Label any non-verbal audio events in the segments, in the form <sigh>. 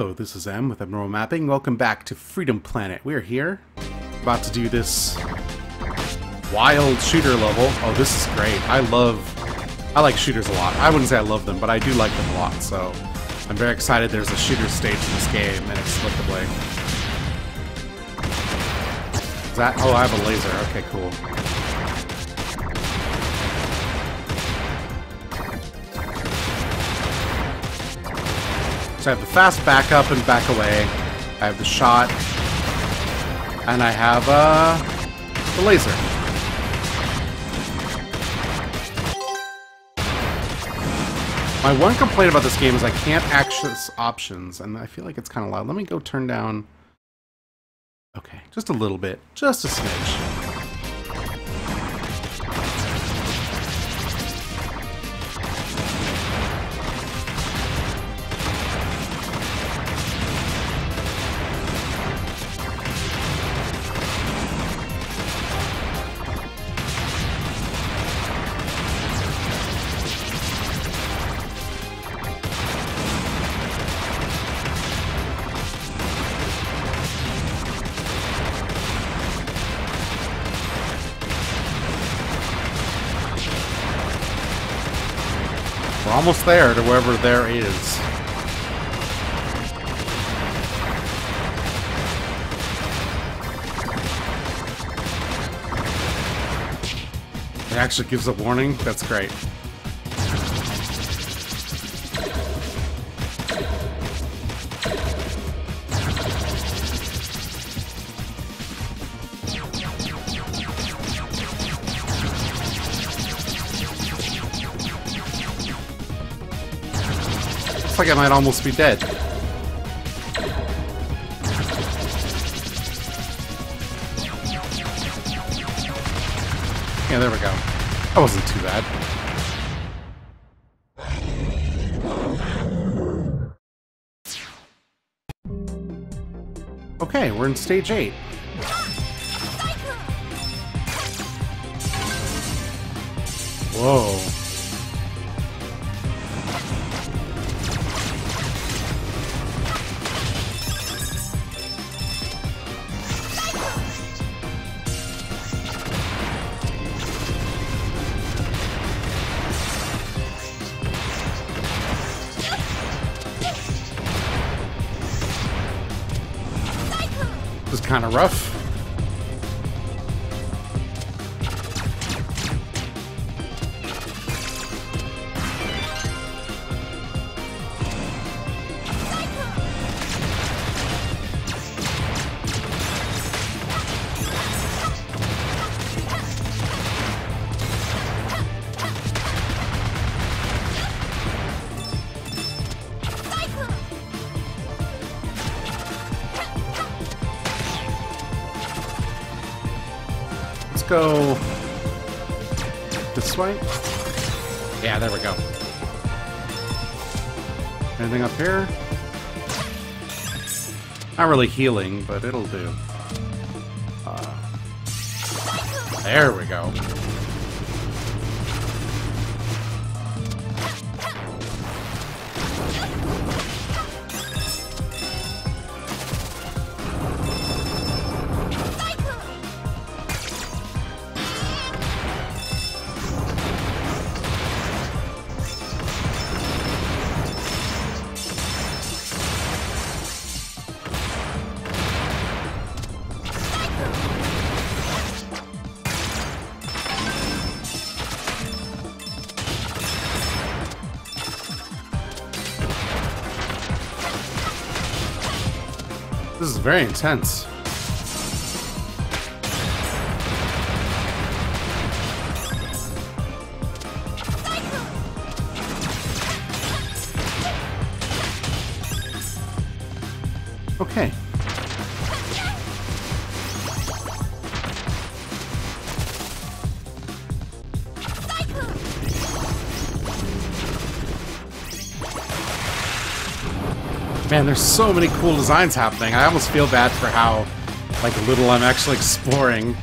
Hello, this is M with Abnormal Mapping. Welcome back to Freedom Planet. We're here, about to do this wild shooter level. Oh, this is great. I love, I like shooters a lot. I wouldn't say I love them, but I do like them a lot, so I'm very excited there's a shooter stage in this game, inexplicably. Is that, oh, I have a laser. Okay, cool. So I have the fast backup and back away. I have the shot. And I have, uh, the laser. My one complaint about this game is I can't access options, and I feel like it's kind of loud. Let me go turn down... Okay, just a little bit. Just a smidge. Almost there to wherever there is. It actually gives a warning? That's great. I might almost be dead. Yeah, there we go. That wasn't too bad. Okay, we're in stage 8. Whoa. Rough. Go this way. Yeah, there we go. Anything up here? Not really healing, but it'll do. Uh, there we go. Very intense. There's so many cool designs happening. I almost feel bad for how, like, little I'm actually <laughs> exploring.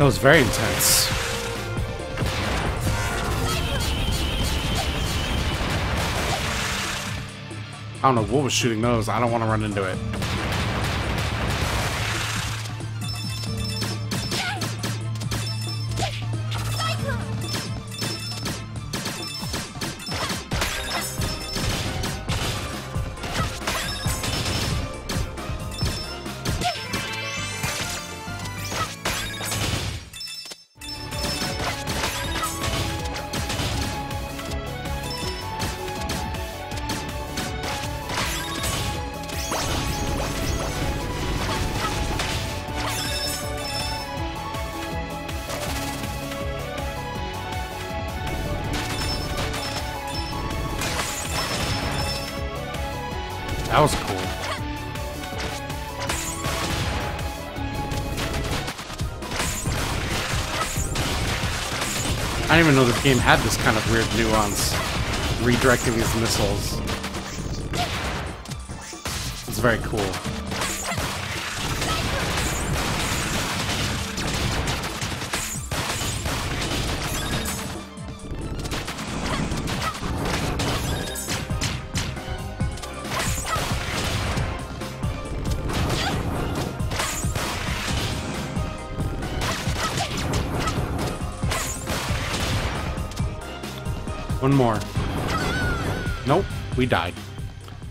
That was very intense. I don't know what was shooting those. I don't want to run into it. That was cool. I didn't even know this game had this kind of weird nuance. Redirecting these missiles. It's very cool. One more. Nope, we died.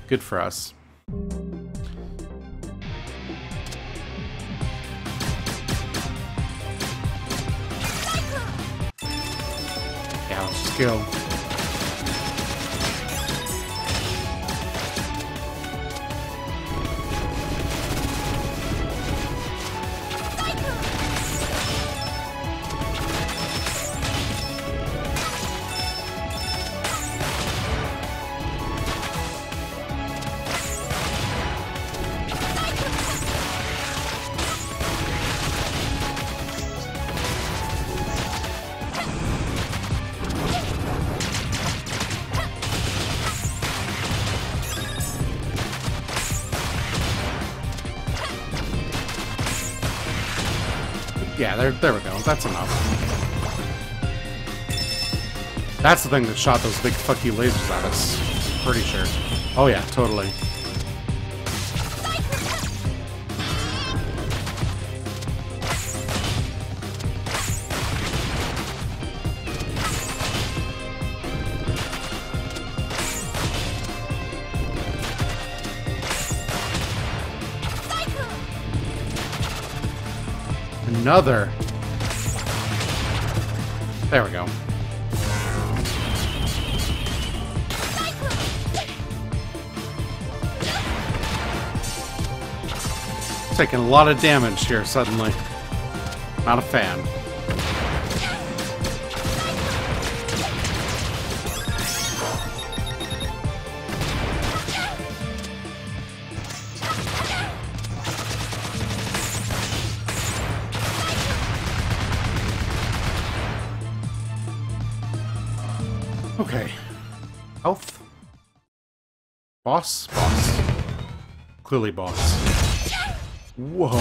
Good for us. Yeah, let's just go. Yeah, there, there we go. That's enough. That's the thing that shot those big fuck you lasers at us. Pretty sure. Oh yeah, totally. Another. There we go. Taking a lot of damage here suddenly. Not a fan. Boss? Boss. Clearly boss. Whoa.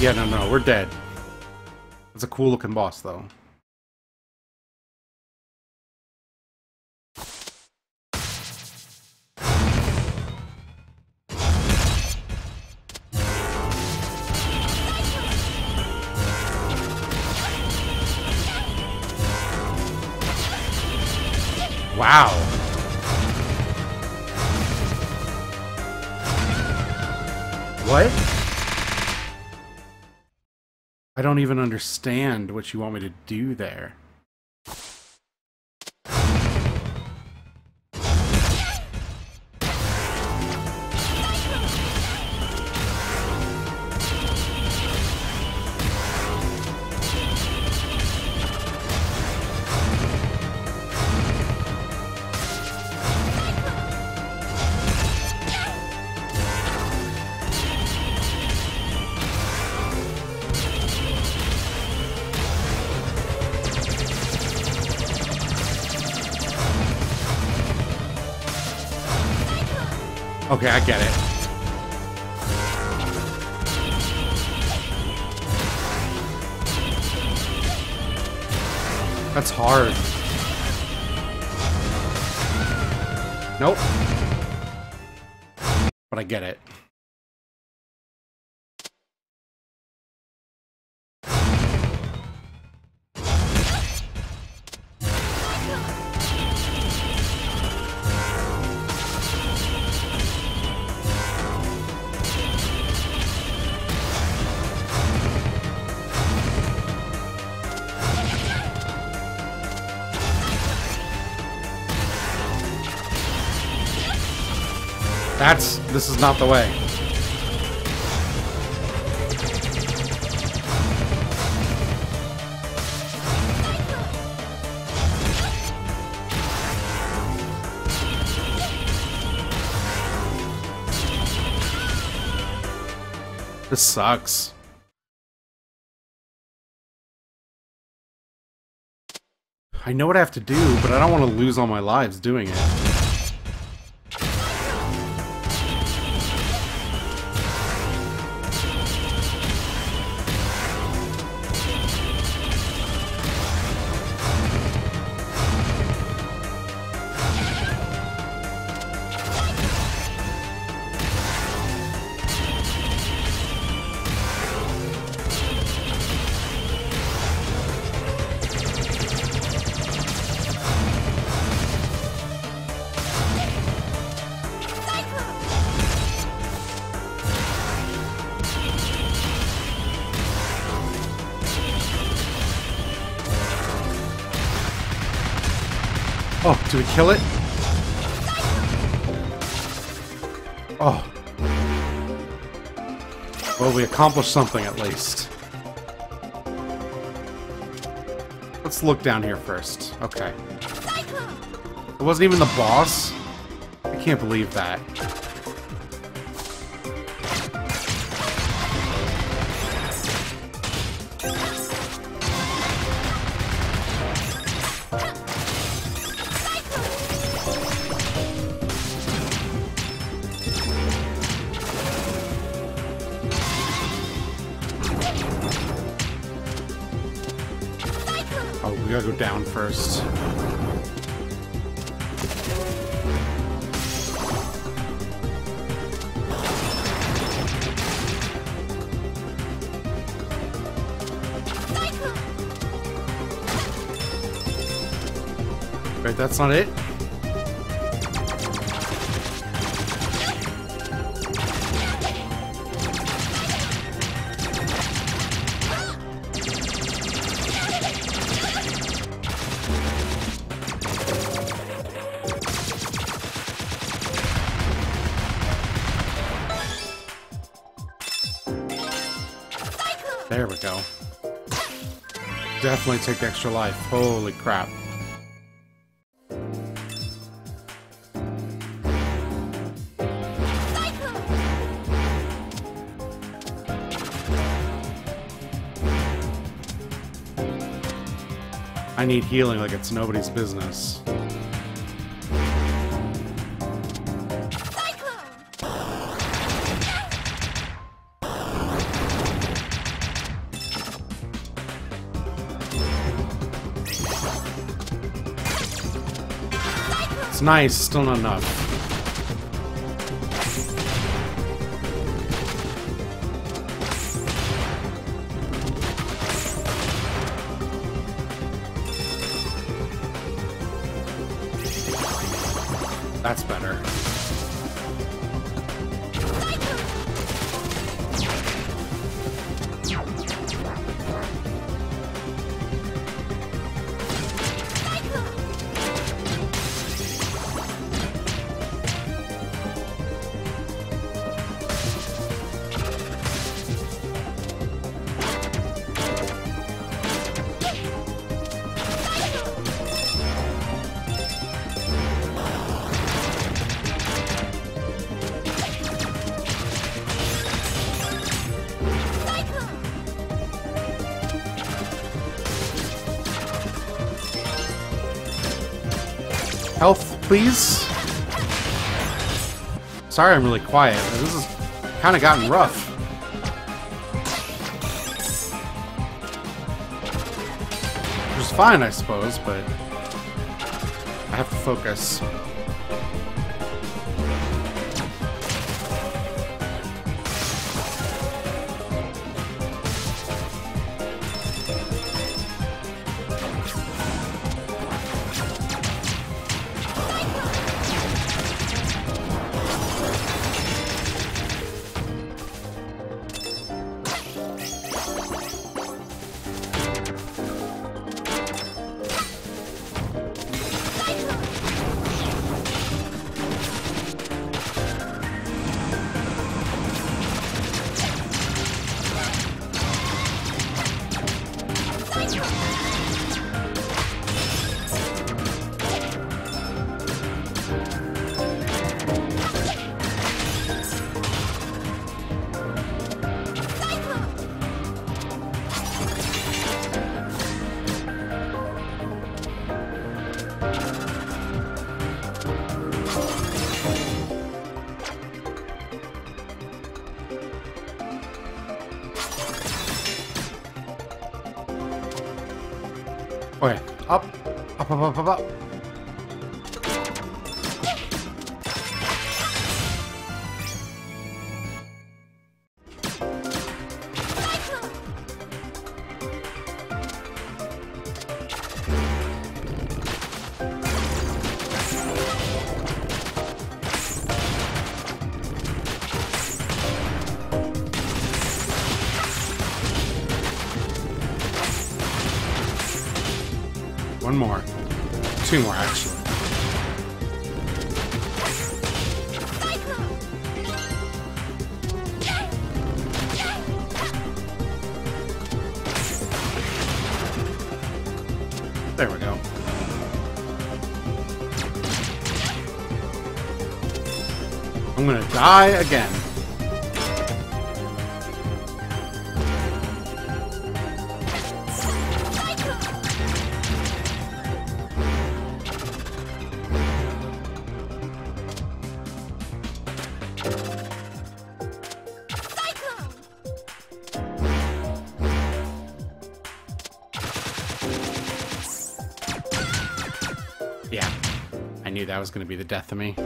Yeah, no, no, we're dead. That's a cool looking boss, though. Wow. What? I don't even understand what you want me to do there. Okay, I get it. That's hard. Nope. But I get it. Not the way. This sucks. I know what I have to do, but I don't want to lose all my lives doing it. Do we kill it? Oh. Well, we accomplished something at least. Let's look down here first. Okay. It wasn't even the boss? I can't believe that. Gotta go down first. Wait, that's not it? There we go. Definitely take the extra life. Holy crap. I need healing like it's nobody's business. Nice, still not enough. That's better. Please. Sorry I'm really quiet. This has kind of gotten rough. Which is fine, I suppose, but I have to focus. Up, up, Two more, actually. There we go. I'm gonna die again. That was gonna be the death of me.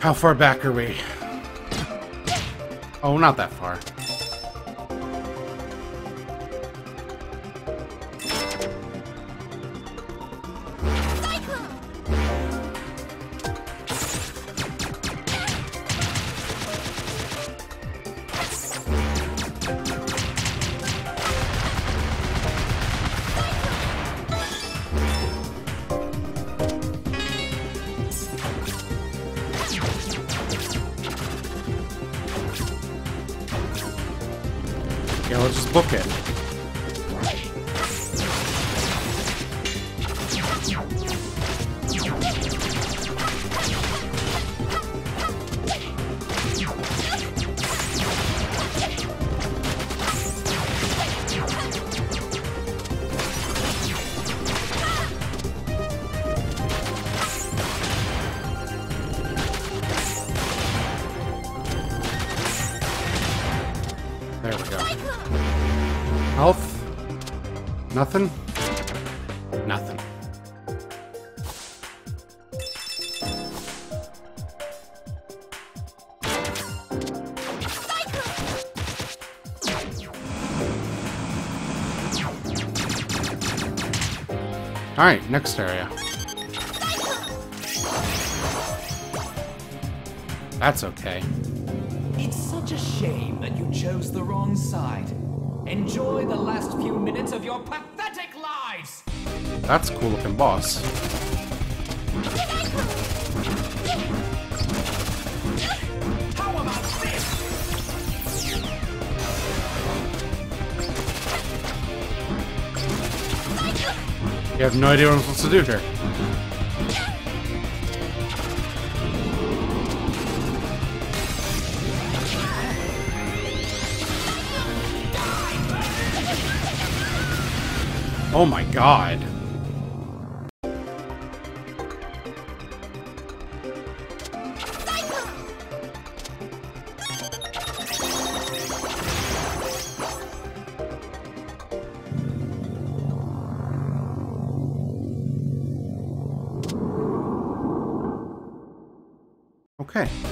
How far back are we? Oh, not that far. Yeah, let's just book it. Alright, next area. That's okay. It's such a shame that you chose the wrong side. Enjoy the last few minutes of your pathetic lives! That's a cool looking boss. You have no idea what I'm supposed to do here. Oh my god. Okay.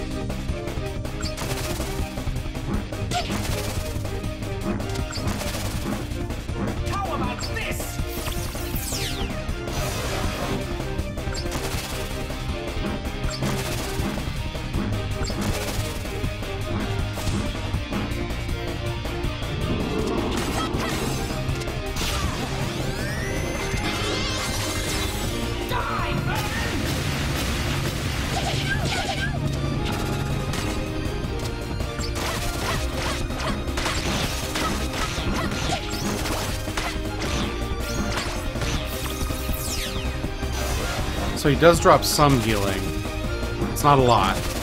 So he does drop some healing. It's not a lot.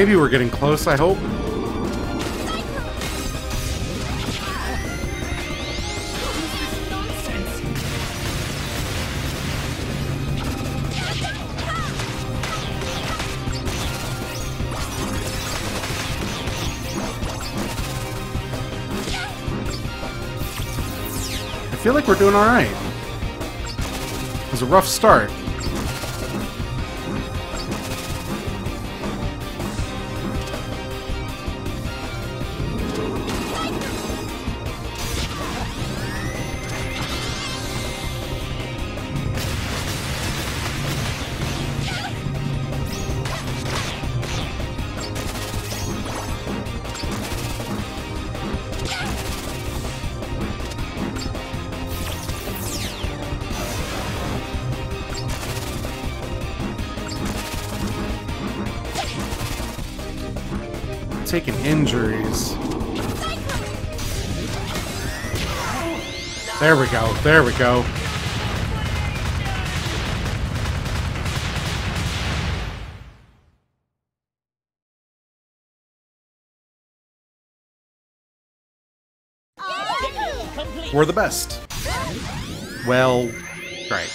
Maybe we're getting close, I hope. I feel like we're doing alright. It was a rough start. Taking injuries. There we go. There we go. We're the best. Well, great.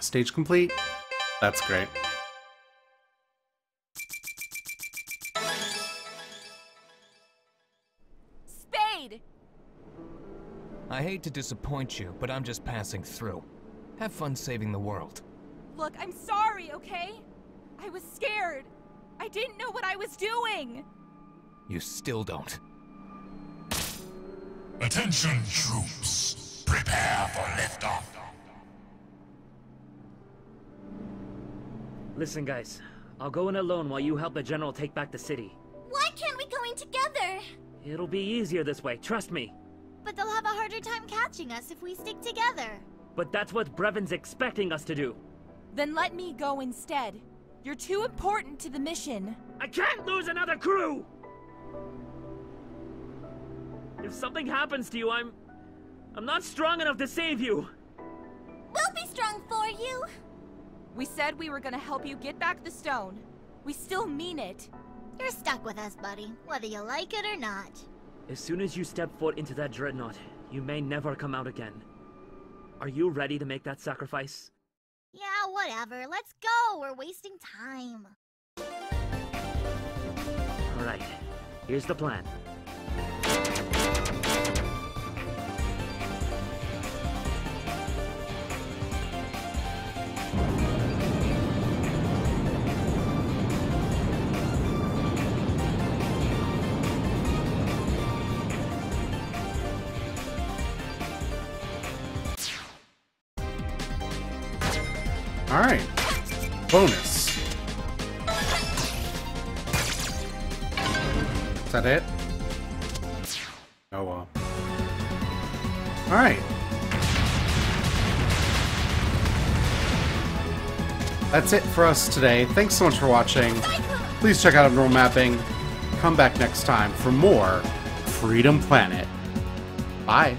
Stage complete? That's great. Spade! I hate to disappoint you, but I'm just passing through. Have fun saving the world. Look, I'm sorry, okay? I was scared. I didn't know what I was doing. You still don't. Attention, troops. Prepare for liftoff. Listen, guys. I'll go in alone while you help the general take back the city. Why can't we go in together? It'll be easier this way, trust me. But they'll have a harder time catching us if we stick together. But that's what Brevon's expecting us to do. Then let me go instead. You're too important to the mission. I can't lose another crew! If something happens to you, I'm... I'm not strong enough to save you! We'll be strong for you. We said we were gonna help you get back the stone. We still mean it. You're stuck with us, buddy, whether you like it or not. As soon as you step foot into that dreadnought, you may never come out again. Are you ready to make that sacrifice? Yeah, whatever. Let's go. We're wasting time. Alright, here's the plan. Bonus. Is that it? Oh well. Alright. That's it for us today. Thanks so much for watching. Please check out Abnormal Mapping. Come back next time for more Freedom Planet. Bye.